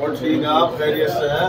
और ठीक है आप खैरियत से हैं?